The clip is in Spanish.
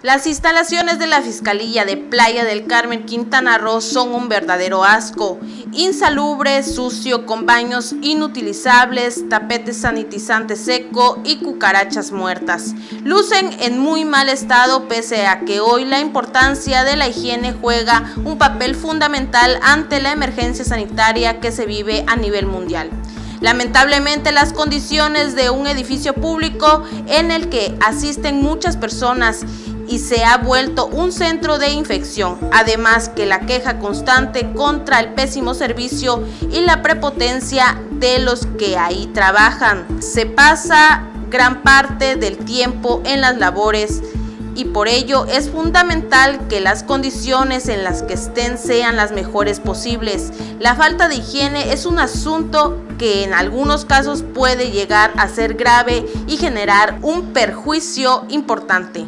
Las instalaciones de la Fiscalía de Playa del Carmen Quintana Roo son un verdadero asco. Insalubre, sucio, con baños inutilizables, tapete sanitizante seco y cucarachas muertas. Lucen en muy mal estado pese a que hoy la importancia de la higiene juega un papel fundamental ante la emergencia sanitaria que se vive a nivel mundial. Lamentablemente las condiciones de un edificio público en el que asisten muchas personas y se ha vuelto un centro de infección, además que la queja constante contra el pésimo servicio y la prepotencia de los que ahí trabajan. Se pasa gran parte del tiempo en las labores y por ello es fundamental que las condiciones en las que estén sean las mejores posibles. La falta de higiene es un asunto que en algunos casos puede llegar a ser grave y generar un perjuicio importante.